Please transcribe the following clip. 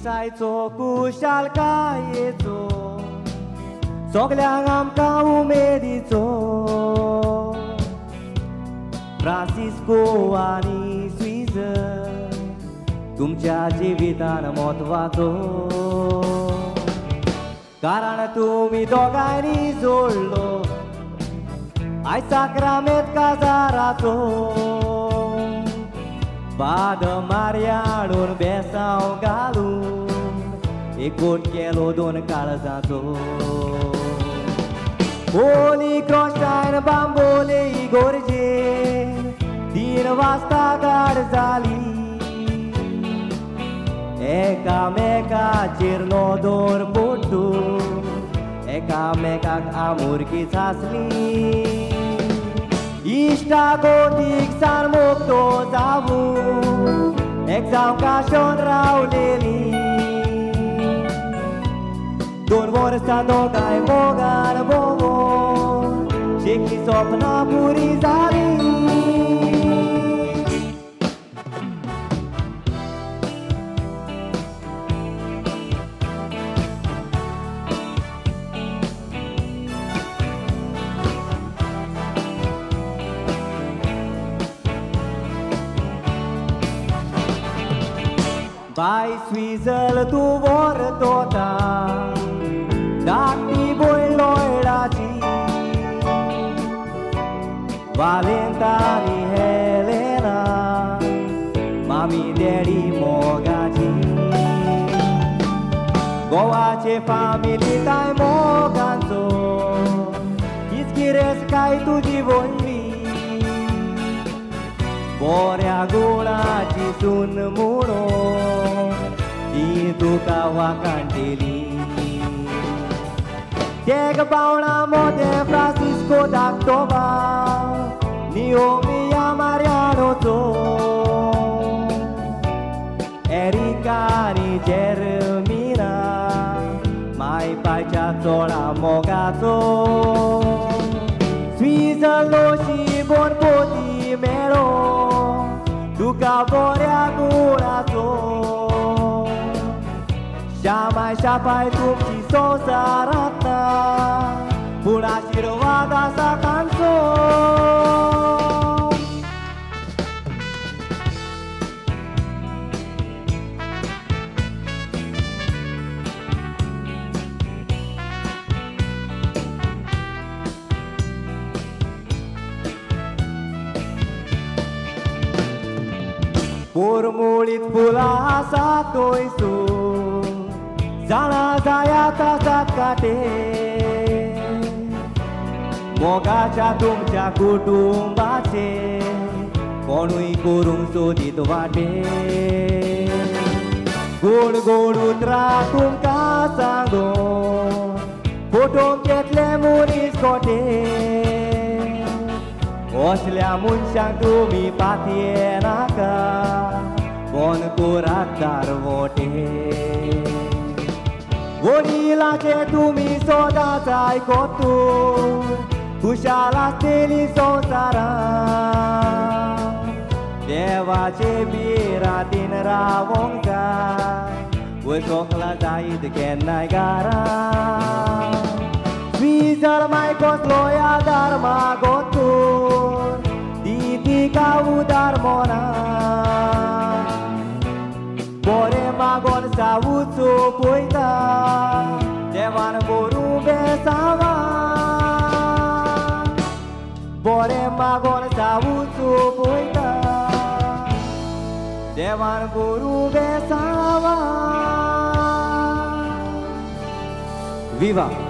Isaizo kushal am Soglangam ka umedizo Francisco ani suiză Tum cea jivitan motvazo Karan tumi dogaini zollo Ai sacrament cazarazo Padă Marianul, Besau, Galu Ikut kelo don calzato Oli croștain bambole gorje Din vasta garzali Eca meca cirnodor putu Eka meka amurki sasli ইষ্টা গতিক সার মুক্ত যাবো এক যাও কাশন রাউলেলি Forța dodaj bogar bogo și Čeki sopna puri zavi Vai suizel tu vor tota. Goace familii tai mo canzon Ischires cai tu di volmi Borea gola ci sun muro ti tu caua cantili Tega paula mo de Francisco da Toba Ni o mi amaria mogazo Suizalo și borboti mero Duca vorea curazo Și-a mai și-a pai și sos arată Buna și rău Murmurit pula satu isu Salah saya tak kate Moga jatuh jago dumbace Konui kurung sudit wade Gul-gulu terakum kasanggo Bodong ketle muris kote असल्या मनशांक तुमी पातये नाका कोण कोरात दारवोटे वडिलाचे तुमी सदांच आयकोतू खुशाल आसलेली संवसारां देवाचे बिरातीन रावोंक जाय वसोकला जायत केन्नाय गारा. स्विजर माय कसलो आदार मागोतून darmona Bore magon sa utsu puita Devan borube sama Bore magon sa utsu puita Devan borube sama Viva!